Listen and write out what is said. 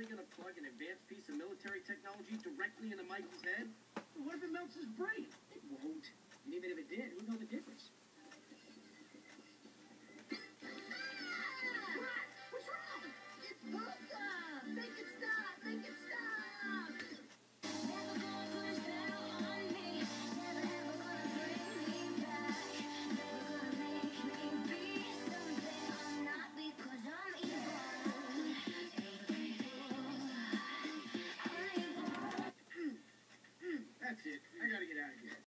really gonna plug an advanced piece of military technology directly into Michael's head? What if it melts